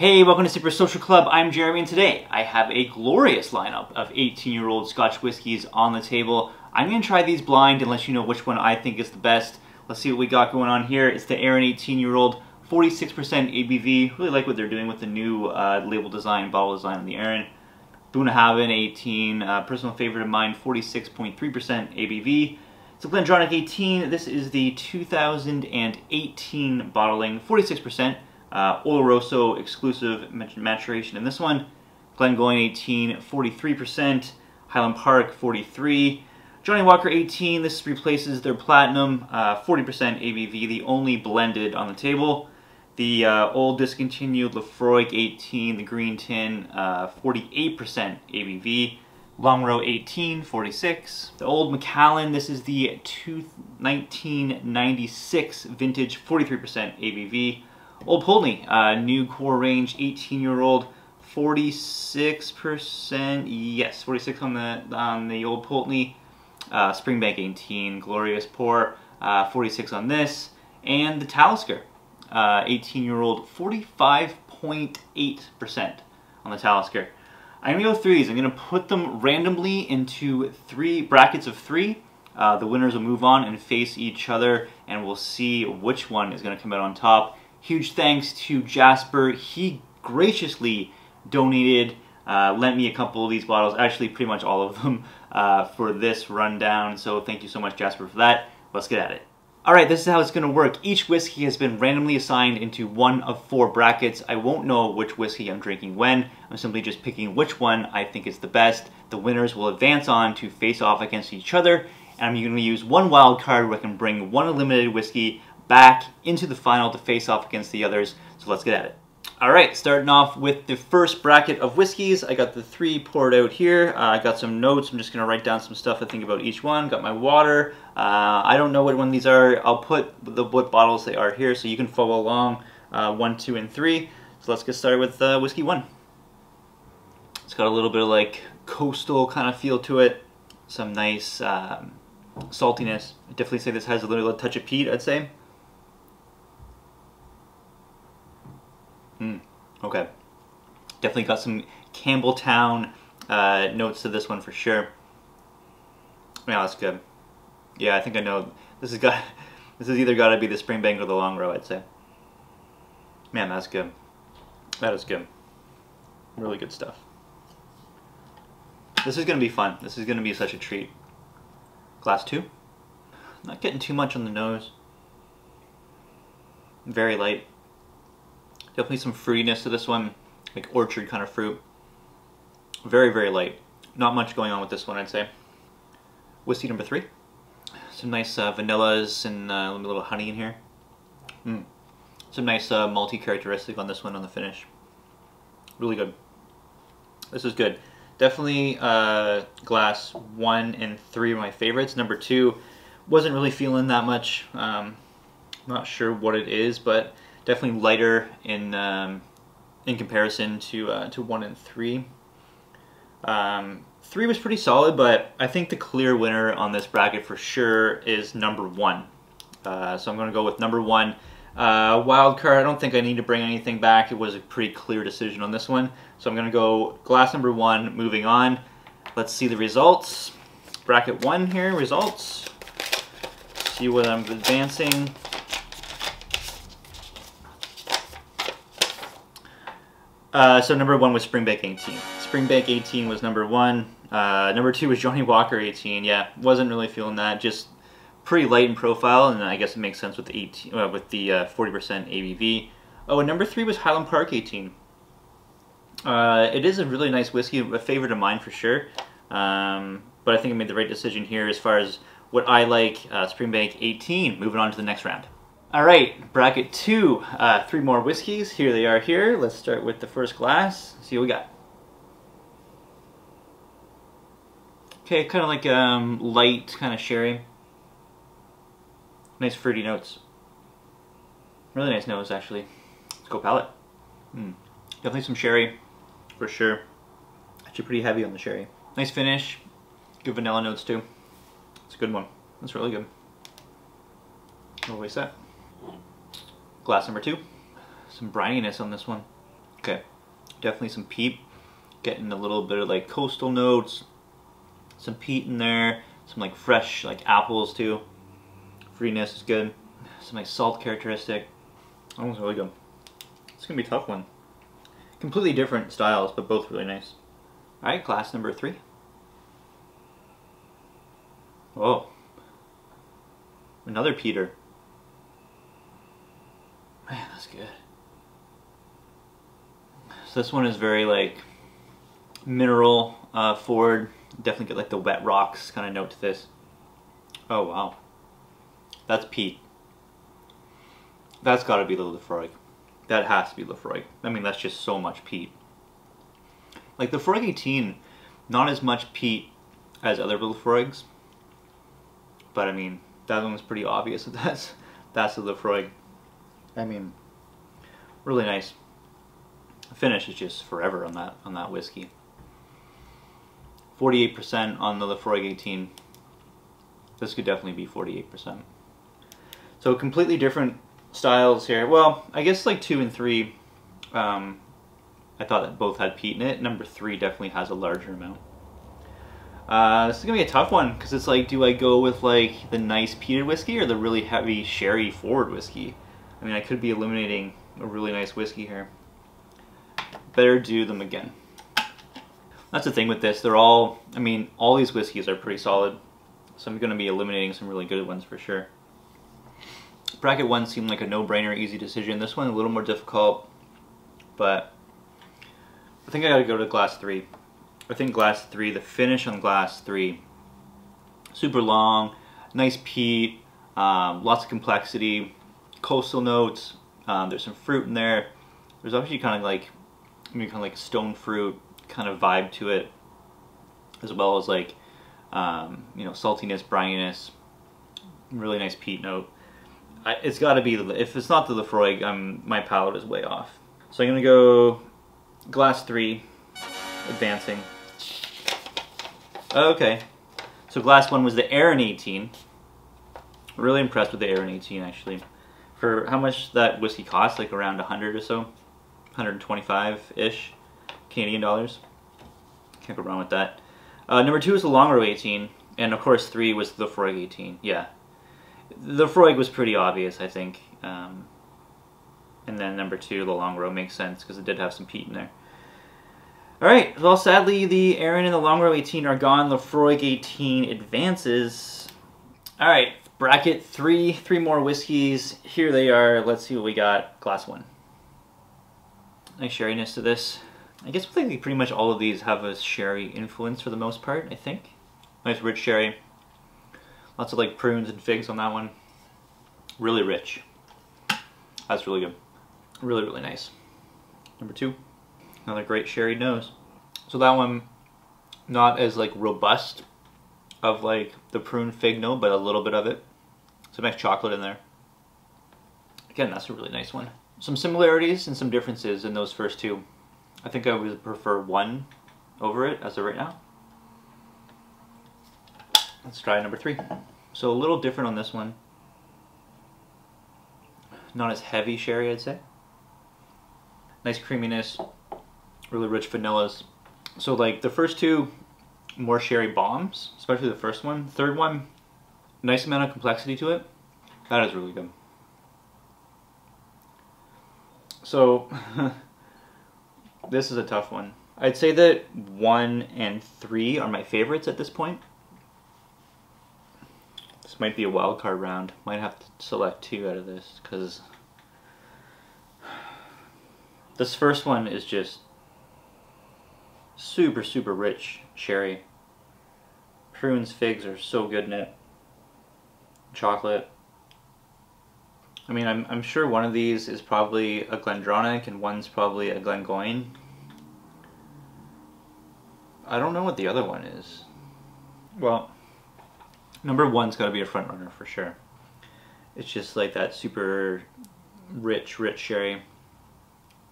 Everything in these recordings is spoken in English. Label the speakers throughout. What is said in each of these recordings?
Speaker 1: Hey, welcome to Sippers Social Club. I'm Jeremy, and today I have a glorious lineup of 18-year-old Scotch whiskies on the table. I'm going to try these blind and let you know which one I think is the best. Let's see what we got going on here. It's the Arran 18-year-old, 46% ABV. Really like what they're doing with the new uh, label design, bottle design on the Arran. Bunnahabhain 18, uh, personal favorite of mine, 46.3% ABV. It's a GlenDronach 18. This is the 2018 bottling, 46%. Uh, Oloroso exclusive maturation in this one. Glengoyne 18, 43%. Highland Park 43, Johnnie Walker 18, this replaces their Platinum, 40% uh, ABV, the only blended on the table. The uh, old discontinued Laphroaig 18, the green tin, 48% uh, ABV. Longrow 18, 46. The old Macallan, this is the 1996 vintage, 43% ABV. Old Pulteney, uh, new core range, 18 year old, 46%, yes, 46 on the on the old Pulteney. Uh, Springbank 18, glorious pour, uh, 46 on this. And the Talisker, uh, 18 year old, 45.8% on the Talisker. I'm gonna go through these. I'm gonna put them randomly into three brackets of three. Uh, the winners will move on and face each other, and we'll see which one is gonna come out on top. Huge thanks to Jasper. He graciously donated, uh, lent me a couple of these bottles, actually pretty much all of them, uh, for this rundown. So thank you so much, Jasper, for that. Let's get at it. Alright, this is how it's going to work. Each whiskey has been randomly assigned into one of four brackets. I won't know which whiskey I'm drinking when. I'm simply just picking which one I think is the best. The winners will advance on to face off against each other. And I'm to use one wild card where I can bring one eliminated whiskey back into the final to face off against the others. So let's get at it. All right, starting off with the first bracket of whiskeys. I got the three poured out here. Uh, I got some notes. I'm just gonna write down some stuff I think about each one. Got my water. Uh, I don't know what one these are. I'll put the what bottles they are here so you can follow along. Uh, one, two, and three. So let's get started with uh, whiskey one. It's got a little bit of like coastal kind of feel to it. Some nice um, saltiness. I definitely say this has a little touch of peat, I'd say. Mm, okay. Definitely got some Campbeltown uh, notes to this one for sure. Yeah, that's good. Yeah, I think I know. This has got. This has either got to be the Springbank or the Longrow, I'd say. Man, that's good. That is good. Really good stuff. This is going to be fun. This is going to be such a treat. Glass two. Not getting too much on the nose. Very light. Definitely some fruitiness to this one, like orchard kind of fruit. Very, very light. Not much going on with this one, I'd say. Whiskey number three. Some nice uh, vanillas and uh, a little honey in here. Mm. Some nice uh, characteristic on this one on the finish. Really good. This is good. Definitely uh, glass one and three are my favorites. Number two, wasn't really feeling that much. Um, not sure what it is, but definitely lighter in um, in comparison to uh, to one and three. Um, three was pretty solid, but I think the clear winner on this bracket for sure is number one. Uh, so I'm going to go with number one. Uh, wild card, I don't think I need to bring anything back. It was a pretty clear decision on this one. So I'm going to go glass number one, moving on. Let's see the results. Bracket one here, results. See what I'm advancing. Uh, so number one was Springbank 18. Springbank 18 was number one. Uh, number two was Johnnie Walker 18. Yeah, wasn't really feeling that. Just pretty light in profile, and I guess it makes sense with the 18 uh, with the 40% uh, ABV. Oh, and number three was Highland Park 18. Uh, it is a really nice whiskey, a favorite of mine for sure. Um, but I think I made the right decision here as far as what I like. Uh, Springbank 18. Moving on to the next round. All right, bracket two, uh, three more whiskeys. Here they are here. Let's start with the first glass. See what we got. Okay, kind of like um, light kind of sherry. Nice fruity notes. Really nice nose, actually. Let's go palate. Mm. Definitely some sherry, for sure. Actually pretty heavy on the sherry. Nice finish. Good vanilla notes, too. It's a good one. That's really good. Waste that. Glass number two. Some brininess on this one. Okay, definitely some peat. Getting a little bit of like coastal notes, some peat in there, some like fresh like apples too. Freeness is good. Some like salt characteristic. That one's really good. It's gonna be a tough one. Completely different styles, but both really nice. All right, class number three. Oh, another Peter. Man, that's good. So this one is very like mineral uh, forward. Definitely get like the wet rocks kind of note to this. Oh wow, that's peat. That's got to be the Laphroaig. That has to be Laphroaig. I mean, that's just so much peat. Like the Laphroaig 18, not as much peat as other Laphroaigs, but I mean, that one's pretty obvious that that's that's the Laphroaig. I mean, really nice. The finish is just forever on that on that whiskey. 48% on the Laphroaig 18. This could definitely be 48%. So completely different styles here. Well, I guess like two and three, um, I thought that both had peat in it. Number three definitely has a larger amount. Uh, this is gonna be a tough one because it's like, do I go with like the nice peated whiskey or the really heavy sherry forward whiskey? I mean, I could be eliminating a really nice whiskey here. Better do them again. That's the thing with this. They're all, I mean, all these whiskeys are pretty solid. So I'm going to be eliminating some really good ones for sure. Bracket 1 seemed like a no-brainer, easy decision. This one a little more difficult, but I think I gotta go to glass 3. I think glass 3, the finish on glass 3, super long, nice peat, um, lots of complexity, coastal notes, um, there's some fruit in there. There's actually kind of like, I mean, kind of like stone fruit kind of vibe to it, as well as like, um, you know, saltiness, brininess, really nice peat note. I, it's got to be if it's not the Laphroaig, I'm my palate is way off. So I'm gonna go glass three, advancing. Okay, so glass one was the Arran 18. Really impressed with the Arran 18 actually. For how much that whiskey costs, like around 100 or so, 125 ish Canadian dollars. Can't go wrong with that. Uh, number two is the Longrow 18, and of course three was the Laphroaig 18. Yeah, the Laphroaig was pretty obvious, I think. Um, and then number two, the Longrow makes sense because it did have some peat in there. All right, well, sadly, the Arran and the Longrow 18 are gone. The Laphroaig 18 advances. All right, bracket three, three more whiskeys. Here they are. Let's see what we got. Glass one. Nice sherryness to this. I guess pretty much all of these have a sherry influence for the most part, I think. Nice rich sherry. Lots of like prunes and figs on that one. Really rich. That's really good. Really, really nice. Number two, another great sherry nose. So that one, not as like robust of like the prune fig note, but a little bit of it. Some nice chocolate in there. Again, that's a really nice one. Some similarities and some differences in those first two. I think I would prefer one over it as of right now. Let's try number three. So a little different on this one. Not as heavy sherry, I'd say. Nice creaminess, really rich vanillas. So like the first two, more sherry bombs, especially the first one. Third one, nice amount of complexity to it. That is really good. So, this is a tough one. I'd say that one and three are my favorites at this point. This might be a wild card round. Might have to select two out of this because this first one is just super super rich sherry. Prunes, figs are so good in it. Chocolate. I mean, I'm, I'm sure one of these is probably a Glendronach and one's probably a Glengoyne. I don't know what the other one is. Well, Number one's got to be a front runner for sure. It's just like that super rich, rich sherry.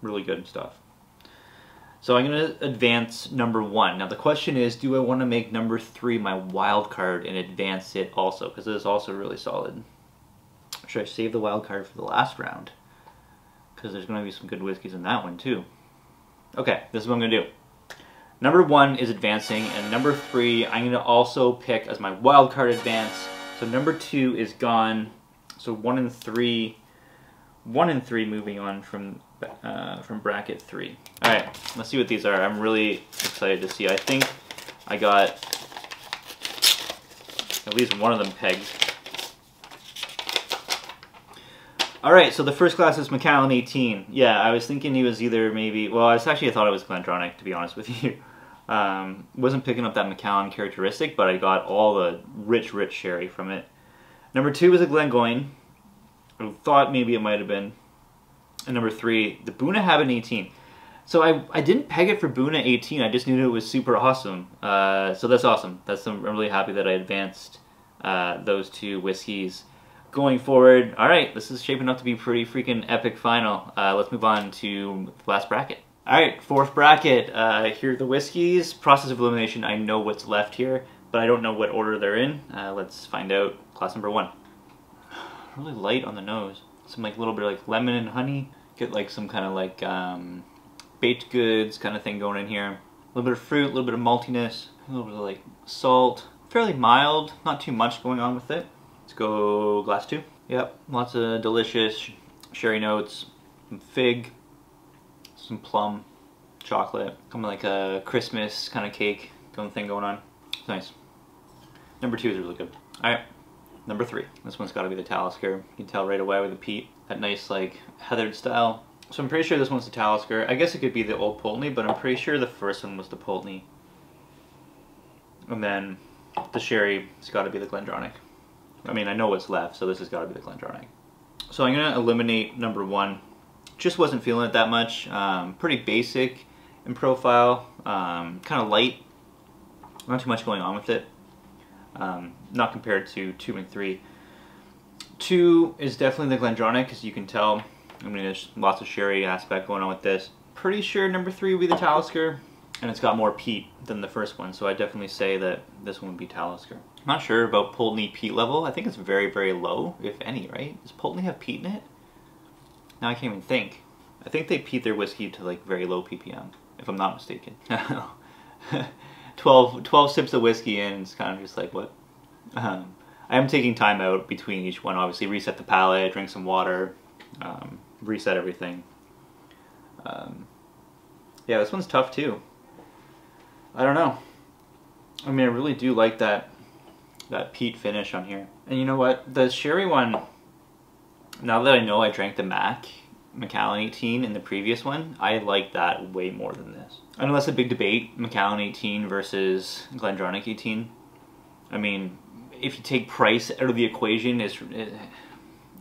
Speaker 1: Really good stuff. So I'm going to advance number one. Now the question is, do I want to make number three my wild card and advance it also? Because it is also really solid. Should I save the wild card for the last round? Because there's going to be some good whiskeys in that one too. Okay, this is what I'm gonna do. Number one is advancing, and number three I'm gonna also pick as my wild card advance. So number two is gone. So one and three, one and three moving on from uh, from bracket three. All right, let's see what these are. I'm really excited to see. I think I got at least one of them pegged. All right, so the first class is Macallan 18. Yeah, I was thinking he was either maybe, well, I was actually I thought it was GlenDronach, to be honest with you. Um, wasn't picking up that Macallan characteristic, but I got all the rich, rich sherry from it. Number two was a Glengoyne. I thought maybe it might have been. And number three, the Bunnahabhain 18. So I, I didn't peg it for Buna 18, I just knew it was super awesome. Uh, so that's awesome. That's I'm really happy that I advanced uh, those two whiskeys going forward, all right, this is shaping up to be pretty freaking epic final. Uh, let's move on to the last bracket. All right, fourth bracket. Uh, here are the whiskeys. Process of elimination, I know what's left here, but I don't know what order they're in. Uh, let's find out. Class number one. Really light on the nose. Some like little bit of like lemon and honey. Get like some kind of like um, baked goods kind of thing going in here. A little bit of fruit, a little bit of maltiness, a little bit of like salt. Fairly mild, not too much going on with it. Let's go glass two. Yep, lots of delicious sherry notes, some fig, some plum, chocolate, kind of like a Christmas kind of cake going thing going on. It's nice. Number two is really good. All right, number three. This one's got to be the Talisker. You can tell right away with the peat, that nice like heathered style. So I'm pretty sure this one's the Talisker. I guess it could be the old Pulteney, but I'm pretty sure the first one was the Pulteney. And then the sherry, it's got to be the GlenDronach. I mean, I know what's left, so this has got to be the GlenDronach. So I'm going to eliminate number one. Just wasn't feeling it that much. Um, pretty basic in profile, um, kind of light. Not too much going on with it. Um, not compared to two and three. Two is definitely the GlenDronach, as you can tell. I mean, there's lots of sherry aspect going on with this. Pretty sure number three would be the Talisker, and it's got more peat than the first one, so I definitely say that this one would be Talisker. I'm not sure about Pulteney peat level. I think it's very, very low, if any, right? Does Pulteney have peat in it? Now I can't even think. I think they peat their whiskey to like very low ppm, if I'm not mistaken. 12, 12 sips of whiskey in, it's kind of just like, what? Um, I am taking time out between each one, obviously. Reset the palate, drink some water, um, reset everything. Um, yeah, this one's tough too. I don't know. I mean, I really do like that that peat finish on here. And you know what? The sherry one, now that I know I drank the Mac Macallan 18 in the previous one, I like that way more than this. I know that's a big debate, Macallan 18 versus GlenDronach 18. I mean, if you take price out of the equation, it's, it,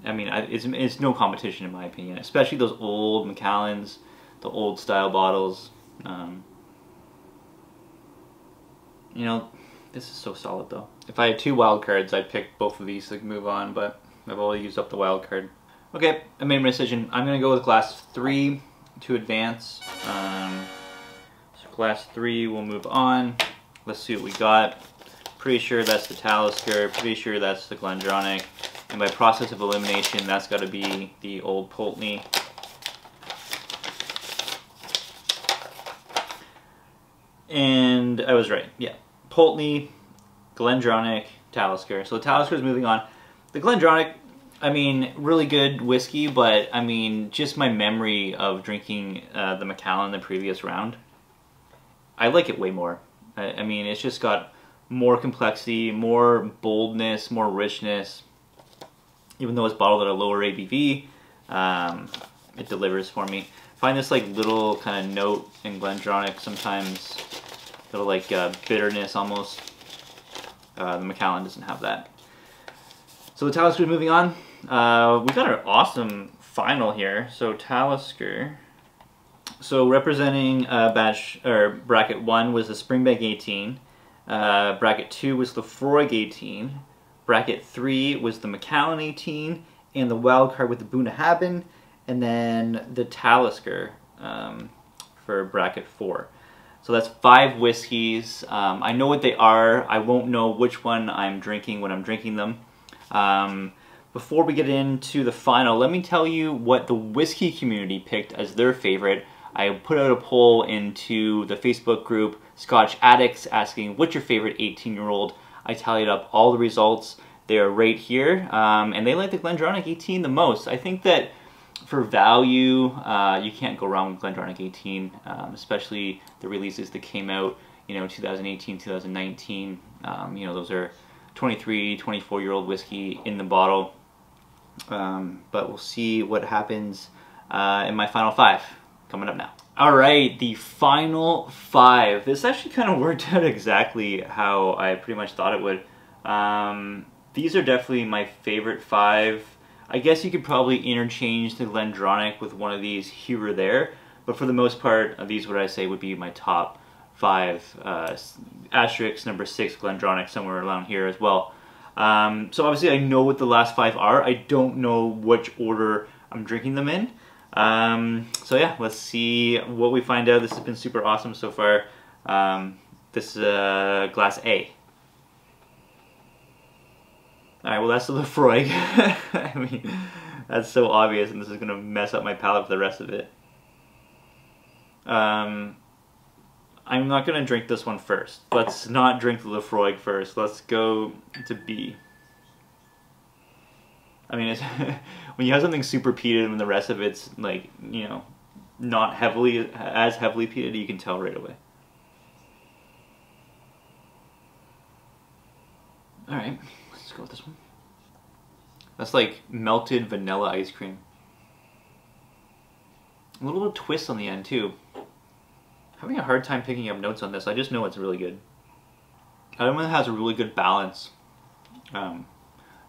Speaker 1: I mean, it's, it's no competition in my opinion, especially those old Macallans, the old style bottles. Um, you know, this is so solid though. If I had two wild cards, I'd pick both of these to move on, but I've already used up the wild card. Okay, I made my decision. I'm gonna go with class three to advance. Um, so class three, we'll move on. Let's see what we got. Pretty sure that's the Talisker, pretty sure that's the GlenDronach. And by process of elimination, that's gotta be the old Pulteney. And I was right, yeah. Pulteney, GlenDronach, Talisker. So Talisker is moving on. The GlenDronach, I mean, really good whiskey, but I mean, just my memory of drinking uh, the Macallan the previous round, I like it way more. I, I mean, it's just got more complexity, more boldness, more richness. Even though it's bottled at a lower ABV, um, it delivers for me. I find this like little kind of note in GlenDronach sometimes, a little like uh, bitterness almost. Uh, the Macallan doesn't have that. So the Talisker is moving on. Uh, we got an awesome final here. So Talisker. So representing uh, batch or bracket one was the Springbank 18. Uh, bracket two was the Laphroaig 18. Bracket three was the Macallan 18, and the wild card with the Bunnahabhain, and then the Talisker um, for bracket four. So that's five whiskeys. Um, I know what they are. I won't know which one I'm drinking when I'm drinking them. Um, before we get into the final, let me tell you what the whiskey community picked as their favorite. I put out a poll into the Facebook group Scotch Addicts asking what's your favorite 18 year old. I tallied up all the results. They are right here, um, and they like the GlenDronach 18 the most. I think that for value, uh, you can't go wrong with GlenDronach 18, um, especially the releases that came out, you know, 2018, 2019. Um, you know, those are 23, 24 year old whiskey in the bottle. Um, but we'll see what happens uh, in my final five coming up now. All right, the final five. This actually kind of worked out exactly how I pretty much thought it would. Um, these are definitely my favorite five. I guess you could probably interchange the GlenDronach with one of these here or there, but for the most part, uh, these would I say would be my top five. Uh, asterisk number six, GlenDronach somewhere around here as well. Um, so obviously I know what the last five are. I don't know which order I'm drinking them in. Um, so yeah, let's see what we find out. This has been super awesome so far. Um, this is uh, glass A. Alright, well that's the Laphroaig. I mean, that's so obvious and this is going to mess up my palate for the rest of it. Um, I'm not going to drink this one first. Let's not drink the Laphroaig first. Let's go to B. I mean, when you have something super peated and the rest of it's like, you know, not heavily, as heavily peated, you can tell right away. Alright, let's go with this one. That's like melted vanilla ice cream. A little bit of twist on the end too. Having a hard time picking up notes on this. I just know it's really good. I don't know it has a really good balance. Um,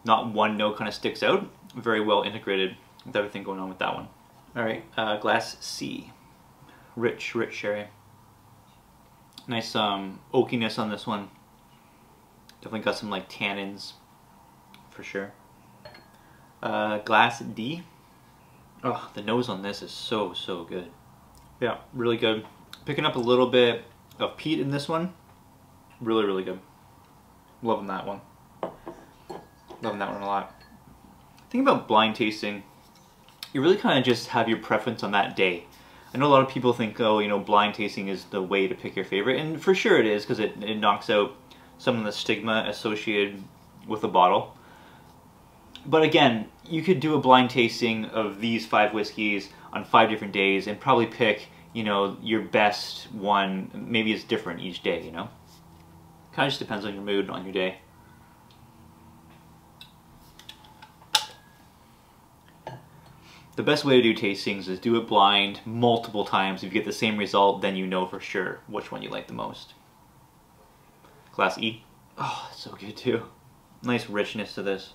Speaker 1: not one note kind of sticks out. Very well integrated with everything going on with that one. All right, uh, glass C. Rich, rich sherry. Nice um, oakiness on this one. Definitely got some like tannins for sure. Uh, glass D. Oh, the nose on this is so, so good. Yeah, really good. Picking up a little bit of peat in this one. Really, really good. Loving that one. Loving that one a lot. Think about blind tasting. You really kind of just have your preference on that day. I know a lot of people think, oh, you know, blind tasting is the way to pick your favorite, and for sure it is, because it, it knocks out some of the stigma associated with a bottle. But again, you could do a blind tasting of these five whiskeys on five different days and probably pick, you know, your best one. Maybe it's different each day, you know? Kind of just depends on your mood on your day. The best way to do tastings is do it blind multiple times. If you get the same result, then you know for sure which one you like the most. Class E. Oh, so good too. Nice richness to this.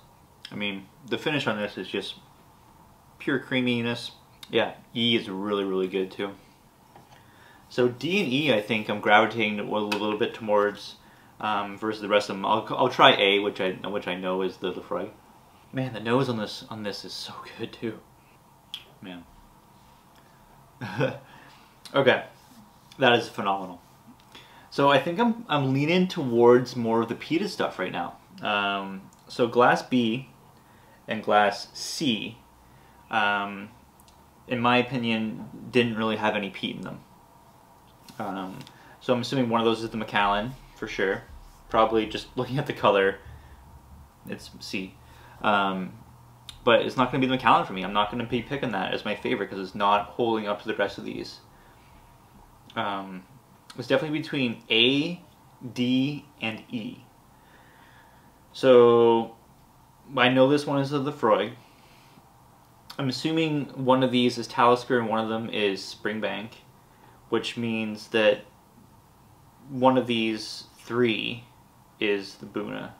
Speaker 1: I mean, the finish on this is just pure creaminess. Yeah, E is really, really good too. So D and E, I think I'm gravitating a little bit towards um, versus the rest of them. I'll, I'll try A, which I which I know is the Laphroaig. Man, the nose on this on this is so good too man. okay, that is phenomenal. So I think I'm I'm leaning towards more of the peated stuff right now. Um, so glass B and glass C, um, in my opinion, didn't really have any peat in them. Um, so I'm assuming one of those is the Macallan for sure. Probably just looking at the color, it's C. Um, but it's not going to be the Macallan for me. I'm not going to be picking that as my favorite because it's not holding up to the rest of these. Um, it's definitely between A, D, and E. So I know this one is the Laphroaig. I'm assuming one of these is Talisker and one of them is Springbank, which means that one of these three is the Boonah.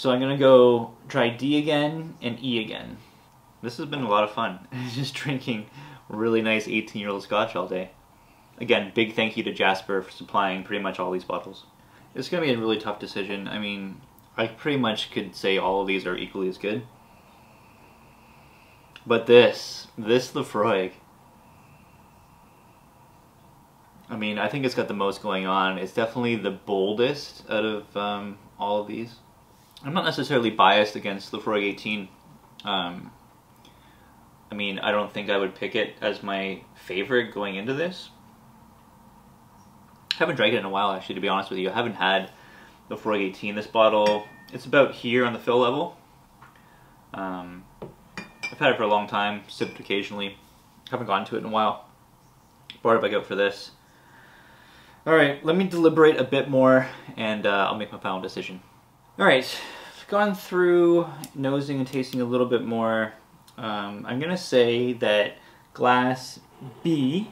Speaker 1: So I'm to go try D again and E again. This has been a lot of fun. Just drinking really nice 18-year-old scotch all day. Again, big thank you to Jasper for supplying pretty much all these bottles. It's to be a really tough decision. I mean, I pretty much could say all of these are equally as good. But this, this Laphroaig, I mean, I think it's got the most going on. It's definitely the boldest out of um, all of these. I'm not necessarily biased against Laphroaig 18. Um, I mean, I don't think I would pick it as my favorite going into this. I haven't drank it in a while, actually, to be honest with you. I haven't had Laphroaig 18. This bottle, it's about here on the fill level. Um, I've had it for a long time, sipped occasionally. Haven't gone to it in a while. Brought it back out for this. Alright, let me deliberate a bit more and uh, I'll make my final decision. Alright, I've gone through nosing and tasting a little bit more. Um, I'm going to say that glass B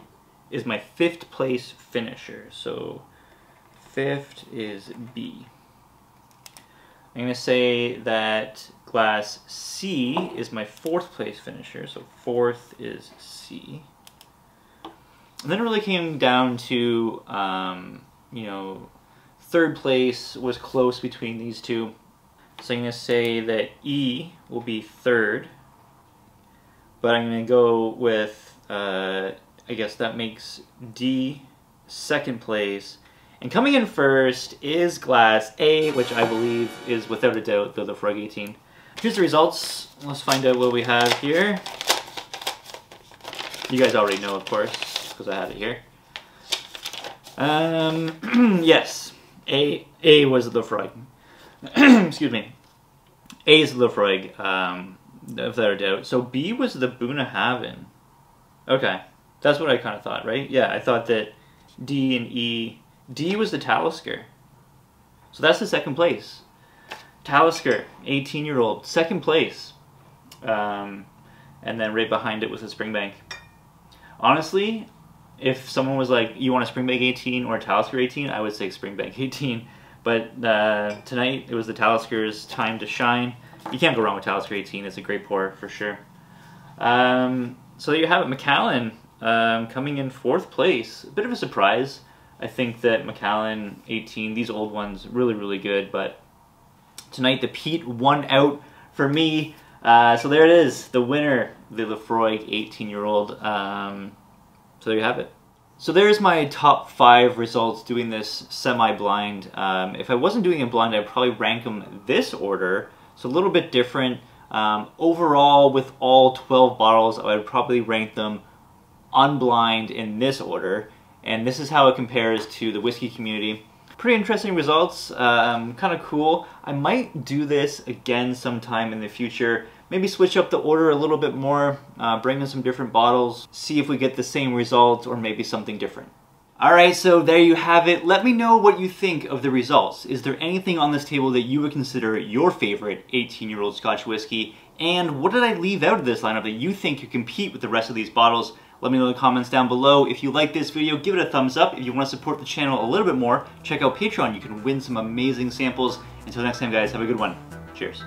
Speaker 1: is my fifth place finisher. So fifth is B. I'm to say that glass C is my fourth place finisher, so fourth is C. And then it really came down to, um, you know, third place was close between these two. So I'm going to say that E will be third, but I'm going to go with, uh, I guess that makes D second place, and coming in first is Glass A, which I believe is without a doubt the Laphroaig 18. Here's the results. Let's find out what we have here. You guys already know, of course, because I have it here. Um, yes, A A was the Laphroaig. Excuse me. A is the Laphroaig, um, without a doubt. So B was the Bunnahabhain. Okay, that's what I kind of thought, right? Yeah, I thought that D and E D was the Talisker. So that's the second place. Talisker, 18 year old, second place. Um, and then right behind it was the Springbank. Honestly, if someone was like, you want a Springbank 18 or a Talisker 18, I would say Springbank 18. But uh, tonight it was the Talisker's time to shine. You can't go wrong with Talisker 18. It's a great pour for sure. Um, so there you have it. Macallan um, coming in fourth place. A bit of a surprise. I think that Macallan 18, these old ones, really, really good. But tonight the peat won out for me. Uh, so there it is, the winner, the Laphroaig 18-year-old. Um, so there you have it. So there's my top five results doing this semi-blind. Um, if I wasn't doing it blind, I'd probably rank them this order. So a little bit different. Um, overall, with all 12 bottles, I would probably rank them unblind in this order and this is how it compares to the whiskey community. Pretty interesting results, um, kind of cool. I might do this again sometime in the future. Maybe switch up the order a little bit more, uh, bring in some different bottles, see if we get the same result or maybe something different. Alright, so there you have it. Let me know what you think of the results. Is there anything on this table that you would consider your favorite 18-year-old Scotch whiskey? And what did I leave out of this lineup that you think could compete with the rest of these bottles? Let me know in the comments down below. If you like this video, give it a thumbs up. If you want to support the channel a little bit more, check out Patreon. You can win some amazing samples. Until next time, guys, have a good one. Cheers.